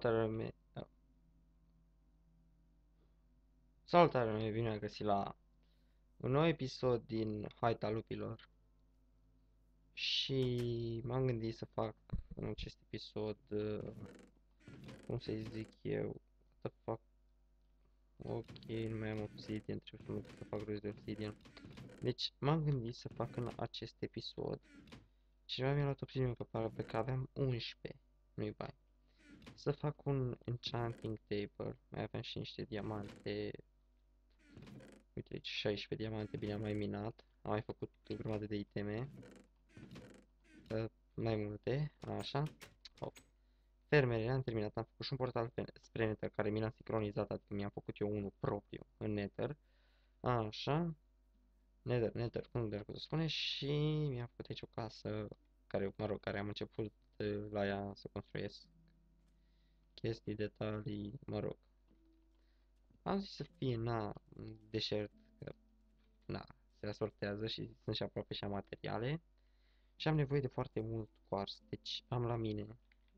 Salutare lume. Salutare lume, bine am găsit la un nou episod din Haita Lupilor. Și m-am gândit să fac în acest episod, uh, cum să-i zic eu, să fac... Ok, nu mai am obsidian, trebuie să mă duc să fac rost de obsidian. Deci m-am gândit să fac în acest episod. Cineva mi-a luat obsidian pe pe că aveam 11, nu-i bai să fac un enchanting table. Mai avem și niște diamante. Uite aici 16 diamante, bine am mai minat. Am mai făcut o grămadă de iteme. Uh, mai multe, așa. Hop. Fermele am terminat, am făcut și un portal spre Nether care mi l-am sincronizat, adică mi-am făcut eu unul propriu în Nether. Așa. Nether, Nether, cum de să spune și mi-am făcut aici o casă care, mă rog, care am început la ea să construiesc chestii, detalii, mă rog. Am zis să fie, na, deșert, că, na, se rasortează și sunt și aproape și materiale. Și am nevoie de foarte mult quartz, deci am la mine.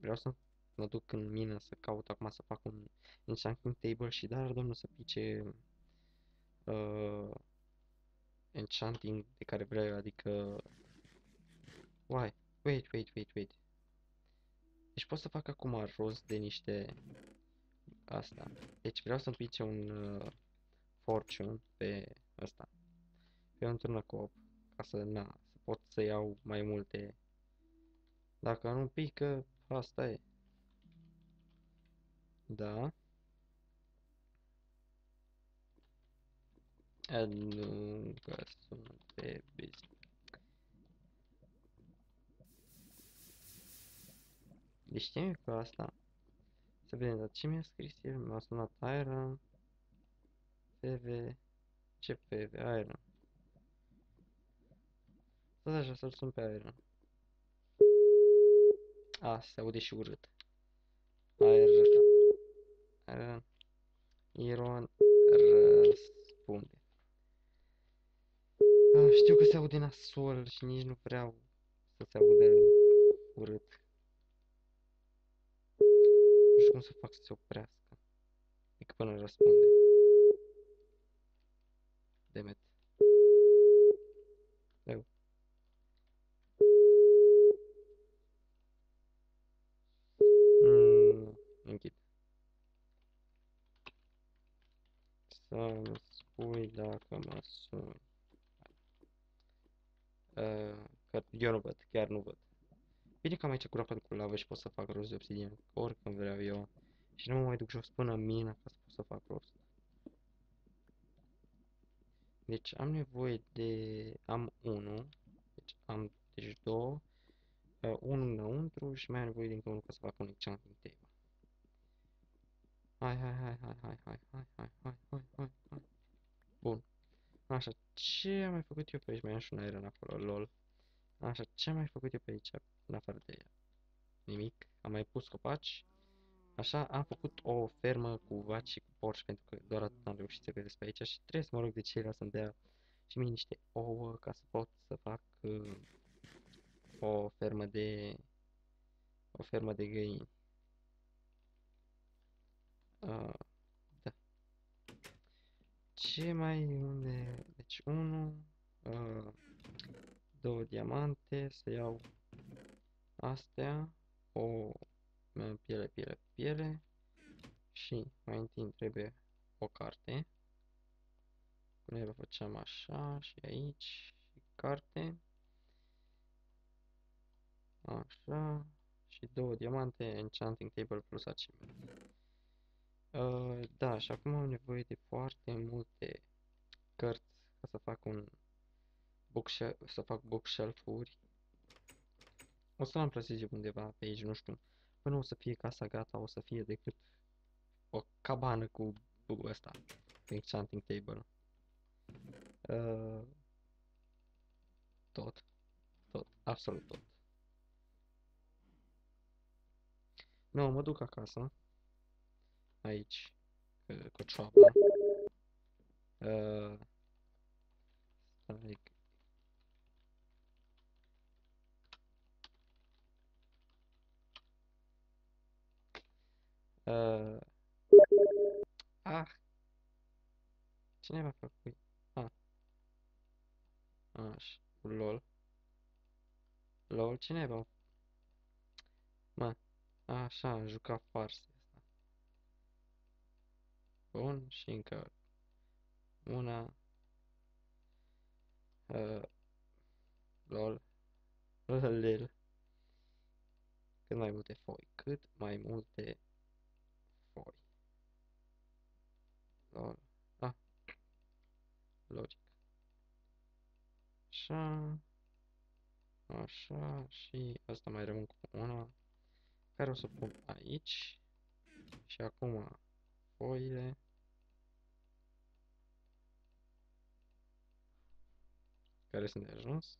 Vreau să mă duc în mină să caut acum să fac un enchanting table și dar domnul să pice uh, enchanting de care vreau, adică... Why? Wait, wait, wait, wait. Deci pot să fac acum rost de niște asta. Deci vreau să-mi pice un uh, fortune pe asta. Pe un turnăcop. Ca să, na, să pot să iau mai multe. Dacă nu pică, asta e. Da. Nu că sunt pe business. Deci știm cu asta. Să vedem, dar ce mi-a scris el? M-a sunat Iron. PV. Ce PV? Iron. Tot așa să-l sun pe Iron. A, se aude și urât. Iron. Iron. Iron răspunde. A, știu că se aude nasol și nici nu vreau să se aude urât cum să fac să se oprească. Adică până răspunde. Demet. Eu. Mm, închid. Să-mi spui dacă mă suni. Uh, că eu nu văd, chiar nu văd. Bine că am aici curată cu lavă și pot să fac rost de obsidian, oricând vreau eu. Și nu mă mai duc jos până în mina ca să pot să fac rost. Deci am nevoie de... am 1. Deci am deci 2. Uh, unul înăuntru și mai am nevoie de încă unul ca să fac un enchanting table. Hai, hai, hai, hai, hai, hai, hai, hai, hai, hai, hai, hai. Bun. Așa, ce am mai făcut eu pe aici? Mai am și un iron acolo, lol. Așa, ce am mai făcut eu pe aici? în afară de nimic. Am mai pus copaci. Așa, am făcut o fermă cu vaci și cu porci, pentru că doar atât am reușit să găsesc pe aici și trebuie să mă rog de ceilalți să-mi dea și mie niște ouă ca să pot să fac uh, o fermă de o fermă de găini. Uh, da. Ce mai unde? Deci 1 uh, două diamante, să iau astea, o piele, piele, piele și mai întâi trebuie o carte. Noi o facem așa și aici și carte. Așa și două diamante, enchanting table plus achievement. Uh, da, și acum am nevoie de foarte multe cărți ca să fac un bookshelf, să fac bookshelf-uri o să l amplasez eu undeva pe aici, nu știu. Până o să fie casa gata, o să fie decât o cabană cu ăsta, enchanting table. Uh, tot. Tot. Absolut tot. Nu, mă duc acasă. Aici. Cu cioaba. Uh, stai Uh, ah! Cine m-a făcut? Ah. Așa. LOL. LOL, cine m-a Mă. Așa, am jucat farse asta. Bun, și încă una. Uh, LOL. LOL. Cât mai multe foi. Cât mai multe Lol. Ah. Logic. Așa. Așa. Și asta mai rămân cu una. Care o să pun aici. Și acum foile. Care sunt de ajuns.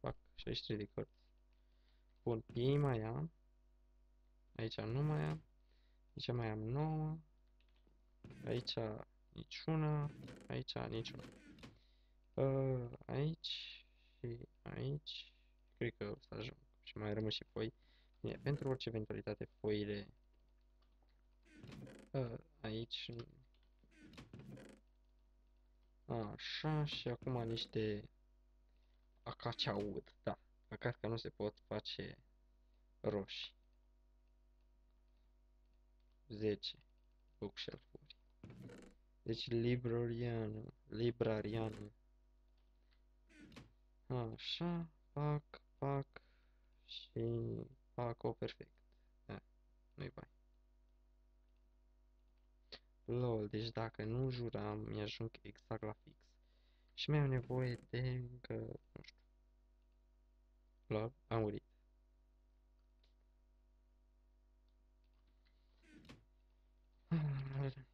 Fac 63 de cărți. Pun prima am. Aici nu mai am. Aici mai am 9. Aici niciuna. Aici niciuna. Uh, aici și aici. Cred că o să ajung. Și mai rămân și foi. Bine, pentru orice eventualitate foile uh, aici. Așa, și acum niște acacia wood, da. Păcat că nu se pot face roșii. 10 bookshelf-uri. Deci librarian, librarian. Așa, pac, pac și pac, o perfect. Da, nu-i bai. Lol, deci dacă nu juram, mi-ajung exact la fix. Și mai am nevoie de încă, nu știu. Lol, am murit.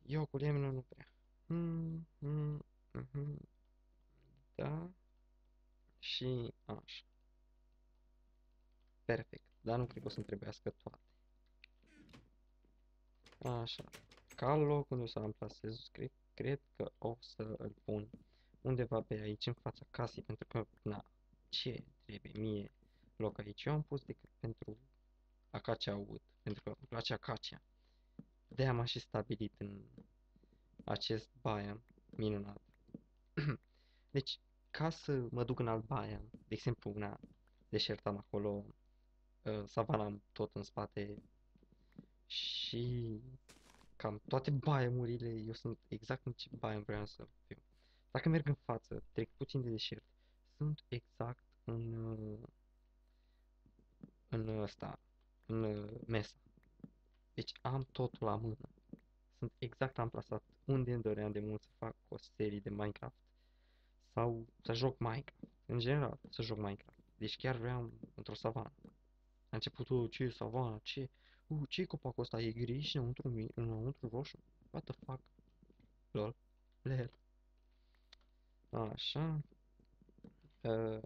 Eu cu lemnul nu prea. Mm, mm, mm, mm. Da. Și așa. Perfect. Dar nu cred că o să-mi trebuiască toate. Așa. Ca loc unde o să amplasez, cred, cred că o să îl pun undeva pe aici, în fața casei, pentru că, na, ce trebuie mie loc aici? Eu am pus decât pentru acacia wood, pentru că îmi place acacia. De-aia m-am și stabilit în acest biome minunat. deci, ca să mă duc în alt biome, de exemplu, una deșert am acolo, uh, savana am tot în spate și cam toate biomurile, eu sunt exact în ce biome vreau să fiu. Dacă merg în față, trec puțin de deșert, sunt exact în uh, în ăsta, în uh, mesa. Deci am totul la mână. Sunt exact amplasat unde îmi doream de mult să fac o serie de Minecraft. Sau să joc Minecraft. În general, să joc Minecraft. Deci chiar vreau într-o savană. A început, uh, ce e savana, ce? Uh, ce e copacul ăsta? E gri și înăuntru, înăuntru roșu? What the fuck? Lol. Lel. Așa. Uh,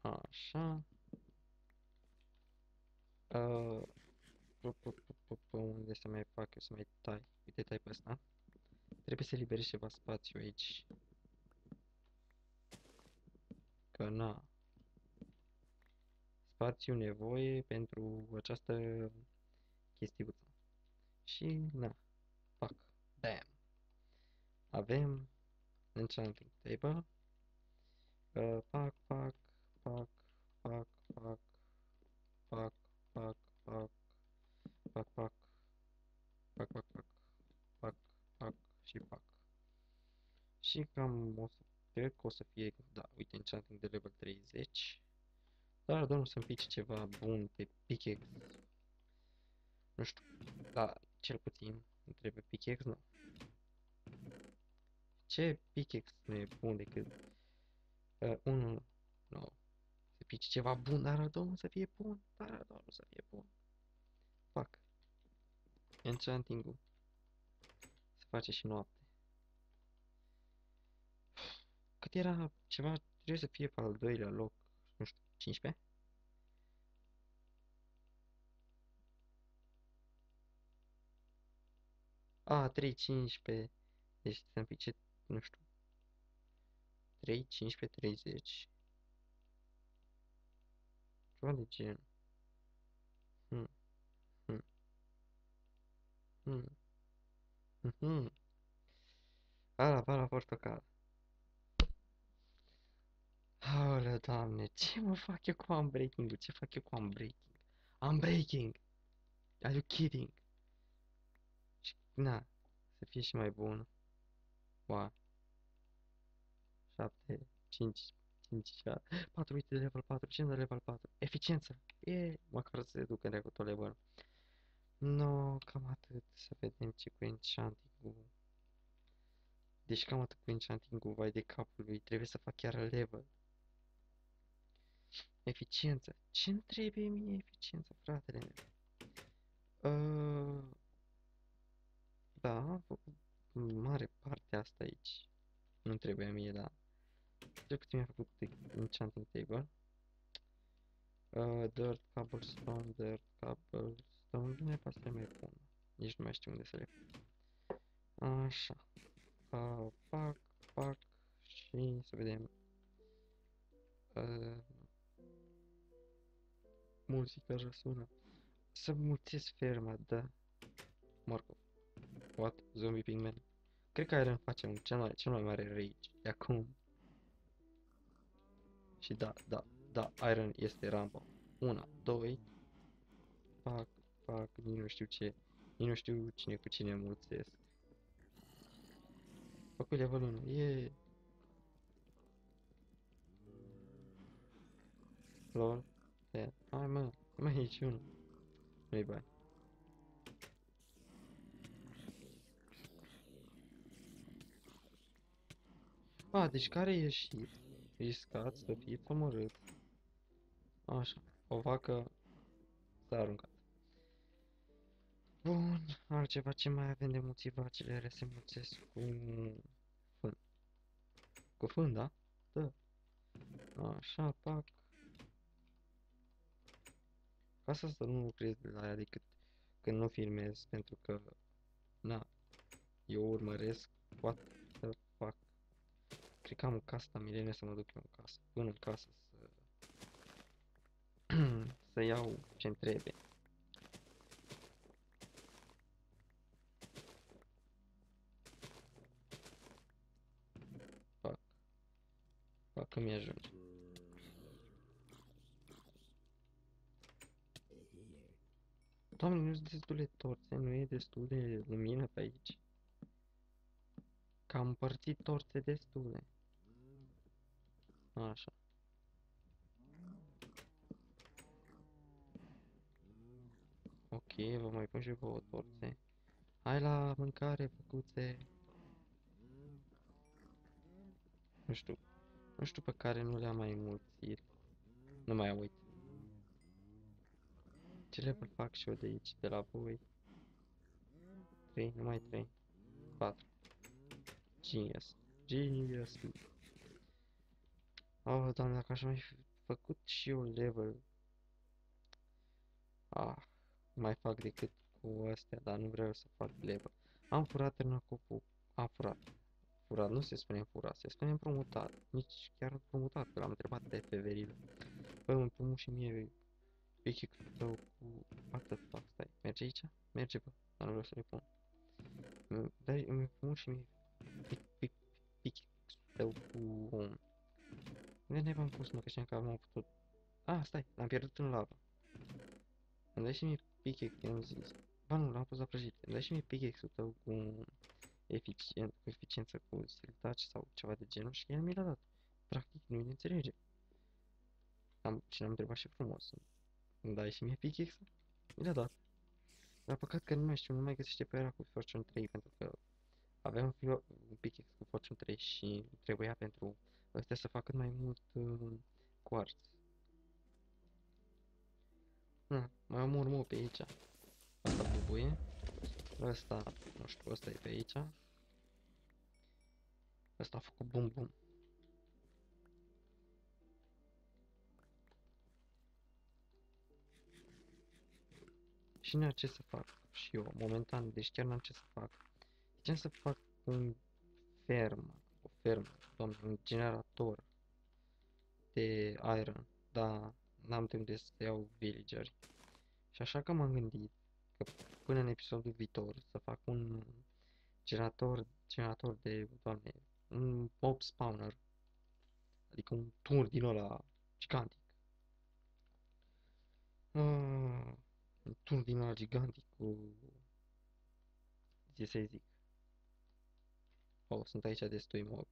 așa. Uh, unde să mai fac eu să mai tai? Uite, tai pe ăsta. Trebuie să liberez ceva spațiu aici. Că na. Spațiu nevoie pentru această chestiuță. Și na. Fac. Bam. Avem enchanting table. Uh, fac, fac, fac, fac, fac, fac, fac, fac, fac, fac, fac, fac, fac, fac, fac și fac. Și cam o să, cred că o să fie, da, uite, enchanting de level 30. Dar doar să-mi pice ceva bun pe pickaxe. Nu știu, da, cel puțin îmi trebuie pickaxe, nu. Ce pickaxe nu e bun decât uh, unul, nu, să pice ceva bun, dar domnul să fie bun, dar domnul să fie bun. Fac. Enchanting-ul. Se face și noapte. Cât era ceva, trebuie să fie pe al doilea loc, nu știu, 15? A, 3, 15. Deci să-mi pice, nu știu. 3, 15, 30. Ceva de gen. Hmm. Hmm. Hmm. Mhm. Ala, bala portocală. Aoleu, doamne, ce mă fac eu cu unbreaking-ul? Ce fac eu cu unbreaking? Unbreaking! Are you kidding? Și, na, să fie și mai bun. Wow. 7, 5, 5, 6, 4, uite de level 4, ce de level 4? Eficiență! E, măcar să se ducă în tot level. No, cam atât. Să vedem ce cu enchanting-ul. Deci cam atât cu enchanting-ul, vai de capul lui. Trebuie să fac chiar level. Eficiență. Ce-mi trebuie mie eficiență, fratele meu? Uh, da, am făcut mare parte asta aici. Nu trebuie mie, da. Cel puțin mi-a făcut enchanting table. Uh, dirt, cobblestone, dirt, cobblestone. Bine, pe asta e mai bun. Nici nu mai știu unde să le pun. Așa. Uh, fac, fac și să vedem. Uh, muzica așa sună. Să mulțesc ferma, da. Marco. What? Zombie Pigman. Cred că Iron face un cel mai, cel mai mare rage de acum. Și da, da, da, Iron este Rambo. Una, doi. Fac, fac, nici nu știu ce. Nici nu știu cine cu cine mulțesc. Făcut level 1, e. Lol. Yeah. Hai mă, mai e și unul. Nu-i bani. A, deci care e ieșit? Riscat să fie omorât. Așa, o vacă s-a aruncat. Bun, altceva ce mai avem de mulți vacile se mulțesc cu fân. Cu fân, da? Da. Așa, pac. Ca să nu lucrez de la ea decât când nu filmez, pentru că, na, eu urmăresc what the fuck. Cred că am în casă, dar milene să mă duc eu în casă, până în casă să, să iau ce-mi trebuie. Fac. Fac că mi-ajunge. Doamne, nu sunt destule torțe, nu e destul de lumină pe aici. Că am împărțit torțe destule. Așa. Ok, vă mai pun și vouă torțe. Hai la mâncare, făcuțe. Nu știu. Nu știu pe care nu le-am mai mulțit. Nu mai uit. Ce level fac și eu de aici, de la voi? 3, numai 3. 4. Genius. Genius. Oh, doamne, dacă aș mai fi făcut și eu level. Ah, mai fac decât cu astea, dar nu vreau să fac level. Am furat în copul. Am furat. Furat, nu se spune furat, se spune împrumutat. Nici chiar împrumutat, că l-am întrebat de pe verilă. Bă, împrumut și mie pichic tău cu... What the fuck, stai, merge aici? Merge, bă, dar nu vreau să le pun. Dai, îmi pun și mie pic, pic, pichic tău cu... Unde ne v-am pus, mă, că știam că am putut... Ah, stai, l-am pierdut în lavă. Îmi dai și mie pichic, i-am zis. Ba nu, l-am pus la prăjit. Îmi dai și mie pickaxe-ul tău cu... Eficient, cu eficiență, cu skill touch sau ceva de genul și el mi l-a dat. Practic, nu-i de înțelege. Am, și l-am întrebat și frumos. Îmi dai și mie pickaxe Mi l-a dat. Dar păcat că nu mai știu, nu mai găsește pe era cu Fortune 3 pentru că aveam un pickaxe cu Fortune 3 și trebuia pentru ăstea să fac cât mai mult uh, quartz. Na, mai am urmă pe aici. Asta bubuie. Ăsta, nu știu, ăsta e pe aici. Ăsta a făcut bum bum. Și n ce să fac și eu, momentan, deci chiar n-am ce să fac. Ce să fac un fermă, o fermă, doamne, un generator de iron, dar n-am timp de să iau villageri. Și așa că m-am gândit că până în episodul viitor să fac un generator, generator de, doamne, un mob spawner. Adică un tur din ăla gigantic. Uh, un tur din ăla gigantic cu... Ce să zic. Oh, sunt aici destui mobi.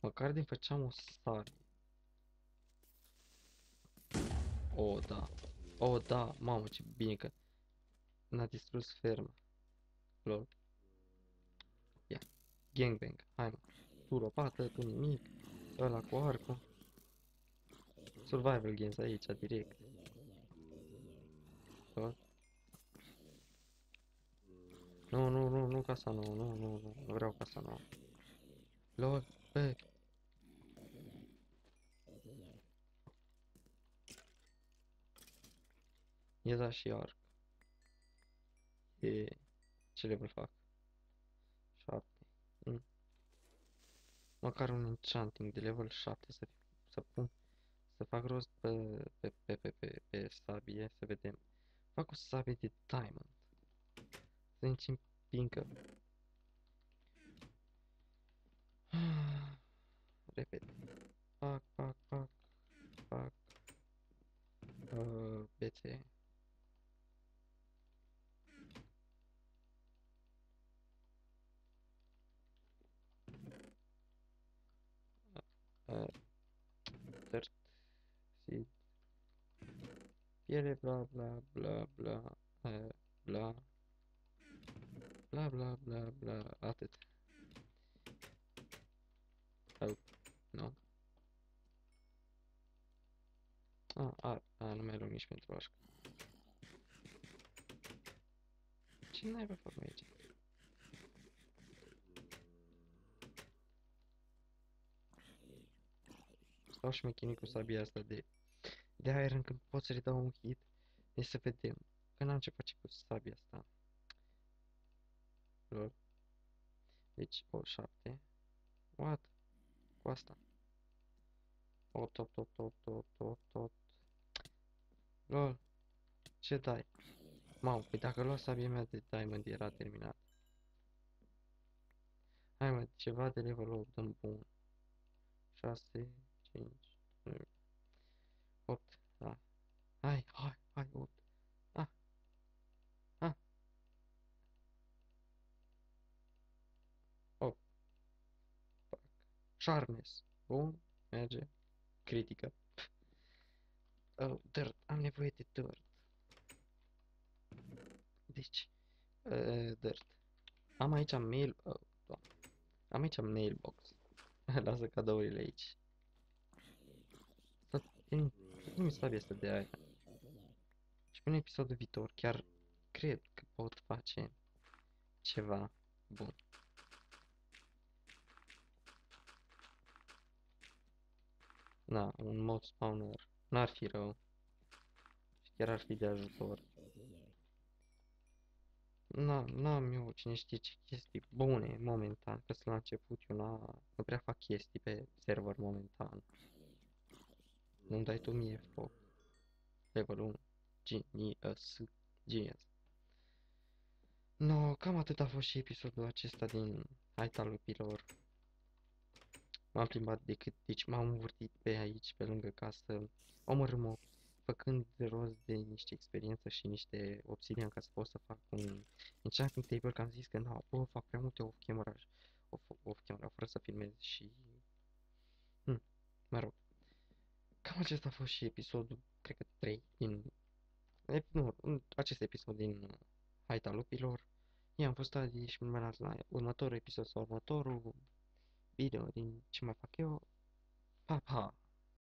Măcar din făceam o stare. O, da. O, da. Mamă, ce bine că n-a distrus ferma. Lol. Ia. Gangbang. Hai, mă. Tu lopată, tu nimic. Ăla cu arcul. Survival games aici, direct. Lol. Nu, nu, nu, nu casa nouă, nu, nu, nu, nu vreau casa nouă. LOL, bă. E da și arc. E... Ce level fac? 7. Mm. Măcar un enchanting de level 7 să, să pun, să fac rost pe, pe, pe, pe, pe, pe sabie, să vedem. Fac o sabie de diamond. Să nici împincă. Repede. Fac, fac, fac, fac. Uh, bețe. Uh, dirt, seed, piele, bla, bla, bla, bla, uh, bla, bla, bla, bla, bla, atât. Oh, nu. A, a, a, nu mai luăm nici pentru vașcă. Ce naiba fac aici? Stau și mă chinui cu sabia asta de, de aer când pot să-i dau un hit. Deci să vedem. Că n-am ce face cu sabia asta. Lol. Deci, o, șapte. What? Cu asta. O, tot, tot, tot, tot, tot, tot. Lol. Ce dai? Mamă, păi dacă lua sabia mea de diamond era terminat. Hai mă, ceva de level 8 dăm bun. 6, 5, 8, da. Hai, hai, hai, 8. Ah. Ah. 8. Fuck. Sharpness. Bun, merge. Critică. Oh, dirt. Am nevoie de dirt. Deci, uh, dirt. Am aici mail... Oh, doamne. Am aici mailbox. Lasă cadourile aici. Nu mi sabia asta de aia. Și până episodul viitor chiar cred că pot face ceva bun. Da, un mod spawner n-ar fi rău. Și chiar ar fi de ajutor. N-am eu cine știe ce chestii bune momentan, că la început eu nu prea fac chestii pe server momentan. Nu-mi dai tu mie foc. Level 1. Genius. Genius. No, cam atât a fost și episodul acesta din Haita lupilor. M-am plimbat decât, deci m-am învârtit pe aici, pe lângă casă, omorâm făcând rost de niște experiență și niște obsidian ca să pot să fac un enchanting table, că am zis că nu, bă, fac prea multe off-camera, off-camera, fără să filmez și... Hm, mă rog. Cam acesta a fost și episodul, cred că 3 din... Nu, acest episod din Haita Lupilor. Eu am fost Adi și mă la următorul episod sau următorul video din ce mai fac eu. Pa, pa!